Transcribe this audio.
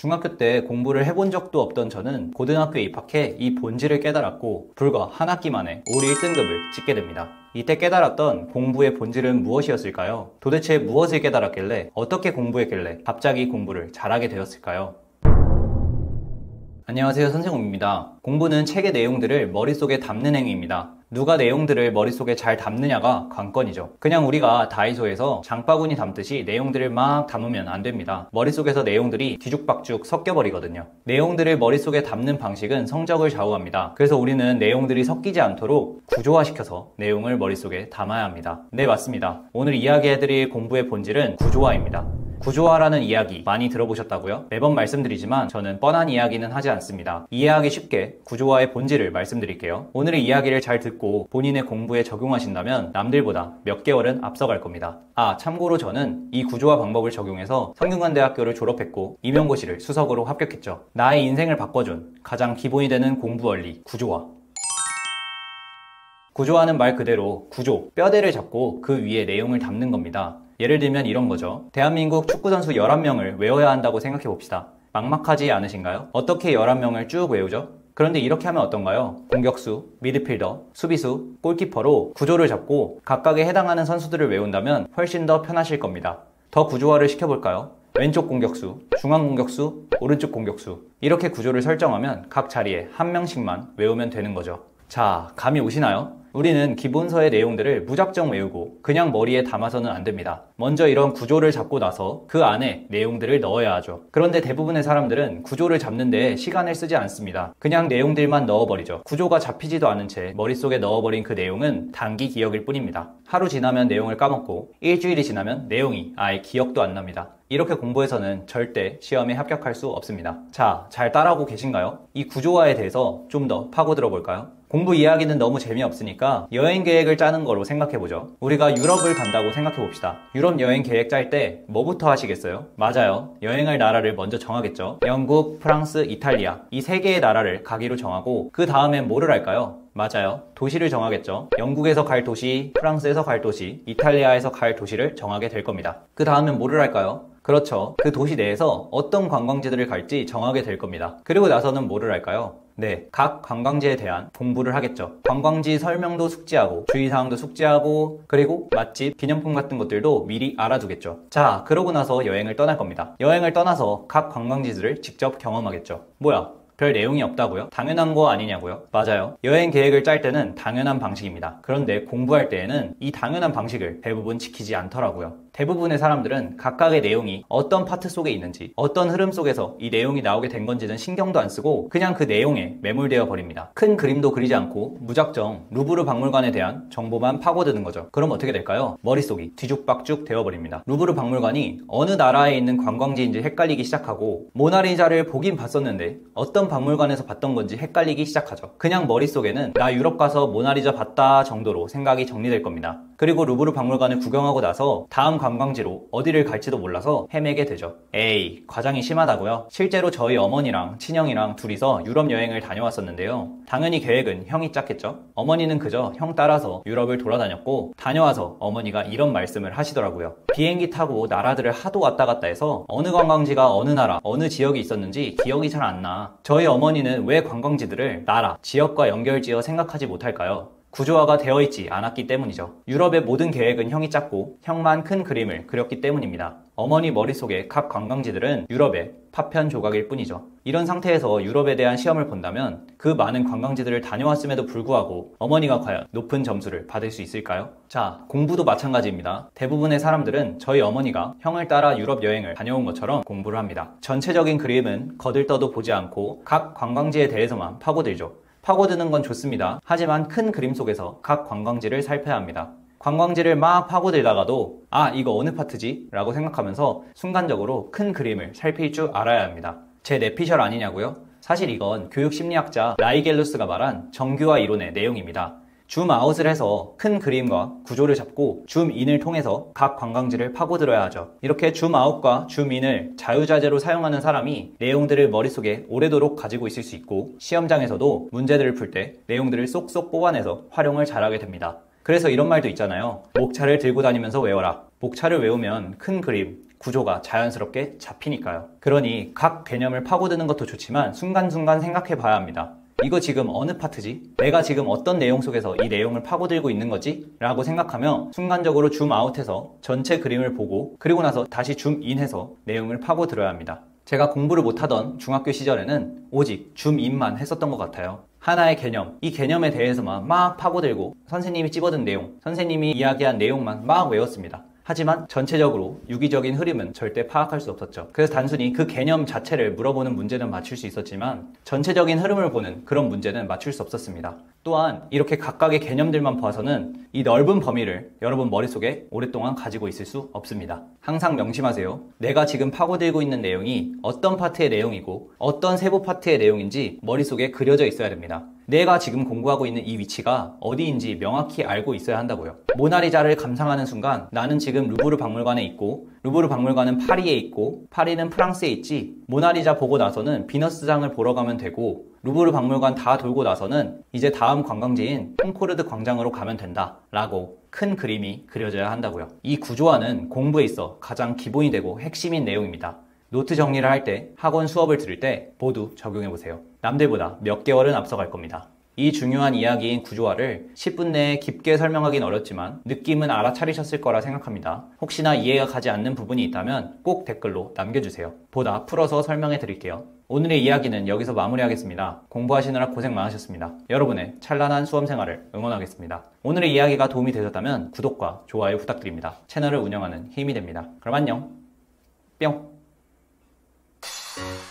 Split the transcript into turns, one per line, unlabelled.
중학교 때 공부를 해본 적도 없던 저는 고등학교에 입학해 이 본질을 깨달았고 불과 한 학기 만에 올 1등급을 찍게 됩니다. 이때 깨달았던 공부의 본질은 무엇이었을까요? 도대체 무엇을 깨달았길래 어떻게 공부했길래 갑자기 공부를 잘하게 되었을까요? 안녕하세요 선생님입니다. 공부는 책의 내용들을 머릿속에 담는 행위입니다. 누가 내용들을 머릿속에 잘 담느냐가 관건이죠. 그냥 우리가 다이소에서 장바구니 담듯이 내용들을 막 담으면 안 됩니다. 머릿속에서 내용들이 뒤죽박죽 섞여버리거든요. 내용들을 머릿속에 담는 방식은 성적을 좌우합니다. 그래서 우리는 내용들이 섞이지 않도록 구조화시켜서 내용을 머릿속에 담아야 합니다. 네, 맞습니다. 오늘 이야기해드릴 공부의 본질은 구조화입니다. 구조화라는 이야기 많이 들어보셨다고요? 매번 말씀드리지만 저는 뻔한 이야기는 하지 않습니다. 이해하기 쉽게 구조화의 본질을 말씀드릴게요. 오늘의 이야기를 잘 듣고 본인의 공부에 적용하신다면 남들보다 몇 개월은 앞서갈 겁니다. 아, 참고로 저는 이 구조화 방법을 적용해서 성균관대학교를 졸업했고 임용고시를 수석으로 합격했죠. 나의 인생을 바꿔준 가장 기본이 되는 공부 원리, 구조화. 구조화는 말 그대로 구조, 뼈대를 잡고 그 위에 내용을 담는 겁니다. 예를 들면 이런 거죠. 대한민국 축구선수 11명을 외워야 한다고 생각해 봅시다. 막막하지 않으신가요? 어떻게 11명을 쭉 외우죠? 그런데 이렇게 하면 어떤가요? 공격수, 미드필더, 수비수, 골키퍼로 구조를 잡고 각각에 해당하는 선수들을 외운다면 훨씬 더 편하실 겁니다. 더 구조화를 시켜볼까요? 왼쪽 공격수, 중앙 공격수, 오른쪽 공격수 이렇게 구조를 설정하면 각 자리에 한 명씩만 외우면 되는 거죠. 자, 감이 오시나요? 우리는 기본서의 내용들을 무작정 외우고 그냥 머리에 담아서는 안 됩니다. 먼저 이런 구조를 잡고 나서 그 안에 내용들을 넣어야 하죠. 그런데 대부분의 사람들은 구조를 잡는데 시간을 쓰지 않습니다. 그냥 내용들만 넣어버리죠. 구조가 잡히지도 않은 채 머릿속에 넣어버린 그 내용은 단기 기억일 뿐입니다. 하루 지나면 내용을 까먹고 일주일이 지나면 내용이 아예 기억도 안 납니다. 이렇게 공부해서는 절대 시험에 합격할 수 없습니다. 자, 잘 따라오고 계신가요? 이 구조화에 대해서 좀 더 파고 들어 볼까요? 공부 이야기는 너무 재미없으니까 여행 계획을 짜는 거로 생각해보죠. 우리가 유럽을 간다고 생각해봅시다. 유럽 여행 계획 짤 때 뭐부터 하시겠어요? 맞아요. 여행할 나라를 먼저 정하겠죠. 영국, 프랑스, 이탈리아 이 세 개의 나라를 가기로 정하고 그 다음엔 뭐를 할까요? 맞아요. 도시를 정하겠죠. 영국에서 갈 도시, 프랑스에서 갈 도시, 이탈리아에서 갈 도시를 정하게 될 겁니다. 그 다음엔 뭐를 할까요? 그렇죠. 그 도시 내에서 어떤 관광지들을 갈지 정하게 될 겁니다. 그리고 나서는 뭐를 할까요? 네, 각 관광지에 대한 공부를 하겠죠. 관광지 설명도 숙지하고 주의사항도 숙지하고 그리고 맛집, 기념품 같은 것들도 미리 알아두겠죠. 자, 그러고 나서 여행을 떠날 겁니다. 여행을 떠나서 각 관광지들을 직접 경험하겠죠. 뭐야? 별 내용이 없다고요? 당연한 거 아니냐고요? 맞아요. 여행 계획을 짤 때는 당연한 방식입니다. 그런데 공부할 때에는 이 당연한 방식을 대부분 지키지 않더라고요. 대부분의 사람들은 각각의 내용이 어떤 파트 속에 있는지 어떤 흐름 속에서 이 내용이 나오게 된 건지는 신경도 안 쓰고 그냥 그 내용에 매몰되어 버립니다. 큰 그림도 그리지 않고 무작정 루브르 박물관에 대한 정보만 파고드는 거죠. 그럼 어떻게 될까요? 머릿속이 뒤죽박죽 되어 버립니다. 루브르 박물관이 어느 나라에 있는 관광지인지 헷갈리기 시작하고 모나리자를 보긴 봤었는데 어떤 박물관에서 봤던 건지 헷갈리기 시작하죠. 그냥 머릿속에는 나 유럽 가서 모나리자 봤다 정도로 생각이 정리될 겁니다. 그리고 루브르 박물관을 구경하고 나서 다음 관광지로 어디를 갈지도 몰라서 헤매게 되죠. 에이, 과장이 심하다고요? 실제로 저희 어머니랑 친형이랑 둘이서 유럽 여행을 다녀왔었는데요. 당연히 계획은 형이 짰겠죠? 어머니는 그저 형 따라서 유럽을 돌아다녔고 다녀와서 어머니가 이런 말씀을 하시더라고요. 비행기 타고 나라들을 하도 왔다 갔다 해서 어느 관광지가 어느 나라, 어느 지역에 있었는지 기억이 잘 안 나. 저희 어머니는 왜 관광지들을 나라, 지역과 연결지어 생각하지 못할까요? 구조화가 되어 있지 않았기 때문이죠. 유럽의 모든 계획은 형이 짰고 형만 큰 그림을 그렸기 때문입니다. 어머니 머릿속에 각 관광지들은 유럽의 파편 조각일 뿐이죠. 이런 상태에서 유럽에 대한 시험을 본다면 그 많은 관광지들을 다녀왔음에도 불구하고 어머니가 과연 높은 점수를 받을 수 있을까요? 자, 공부도 마찬가지입니다. 대부분의 사람들은 저희 어머니가 형을 따라 유럽 여행을 다녀온 것처럼 공부를 합니다. 전체적인 그림은 거들떠도 보지 않고 각 관광지에 대해서만 파고들죠. 파고드는 건 좋습니다. 하지만 큰 그림 속에서 각 관광지를 살펴야 합니다. 관광지를 막 파고들다가도 아 이거 어느 파트지? 라고 생각하면서 순간적으로 큰 그림을 살필 줄 알아야 합니다. 제 내피셜 아니냐고요? 사실 이건 교육심리학자 라이겔루스가 말한 정교화 이론의 내용입니다. 줌 아웃을 해서 큰 그림과 구조를 잡고 줌 인을 통해서 각 관광지를 파고들어야 하죠. 이렇게 줌 아웃과 줌 인을 자유자재로 사용하는 사람이 내용들을 머릿속에 오래도록 가지고 있을 수 있고 시험장에서도 문제들을 풀 때 내용들을 쏙쏙 뽑아내서 활용을 잘하게 됩니다. 그래서 이런 말도 있잖아요. 목차를 들고 다니면서 외워라. 목차를 외우면 큰 그림, 구조가 자연스럽게 잡히니까요. 그러니 각 개념을 파고드는 것도 좋지만 순간순간 생각해 봐야 합니다. 이거 지금 어느 파트지? 내가 지금 어떤 내용 속에서 이 내용을 파고들고 있는 거지? 라고 생각하며 순간적으로 줌 아웃해서 전체 그림을 보고 그리고 나서 다시 줌 인해서 내용을 파고들어야 합니다. 제가 공부를 못하던 중학교 시절에는 오직 줌인만 했었던 것 같아요. 하나의 개념, 이 개념에 대해서만 막 파고들고 선생님이 찝어둔 내용, 선생님이 이야기한 내용만 막 외웠습니다. 하지만 전체적으로 유기적인 흐름은 절대 파악할 수 없었죠. 그래서 단순히 그 개념 자체를 물어보는 문제는 맞출 수 있었지만 전체적인 흐름을 보는 그런 문제는 맞출 수 없었습니다. 또한 이렇게 각각의 개념들만 봐서는 이 넓은 범위를 여러분 머릿속에 오랫동안 가지고 있을 수 없습니다. 항상 명심하세요. 내가 지금 파고들고 있는 내용이 어떤 파트의 내용이고 어떤 세부 파트의 내용인지 머릿속에 그려져 있어야 됩니다. 내가 지금 공부하고 있는 이 위치가 어디인지 명확히 알고 있어야 한다고요. 모나리자를 감상하는 순간 나는 지금 루브르 박물관에 있고 루브르 박물관은 파리에 있고 파리는 프랑스에 있지 모나리자 보고 나서는 비너스장을 보러 가면 되고 루브르 박물관 다 돌고 나서는 이제 다음 관광지인 콩코르드 광장으로 가면 된다 라고 큰 그림이 그려져야 한다고요. 이 구조화는 공부에 있어 가장 기본이 되고 핵심인 내용입니다. 노트 정리를 할 때, 학원 수업을 들을 때 모두 적용해 보세요. 남들보다 몇 개월은 앞서갈 겁니다. 이 중요한 이야기인 구조화를 10분 내에 깊게 설명하긴 어렵지만 느낌은 알아차리셨을 거라 생각합니다. 혹시나 이해가 가지 않는 부분이 있다면 꼭 댓글로 남겨주세요. 보다 풀어서 설명해 드릴게요. 오늘의 이야기는 여기서 마무리하겠습니다. 공부하시느라 고생 많으셨습니다. 여러분의 찬란한 수험 생활을 응원하겠습니다. 오늘의 이야기가 도움이 되셨다면 구독과 좋아요 부탁드립니다. 채널을 운영하는 힘이 됩니다. 그럼 안녕. 뿅. Thank you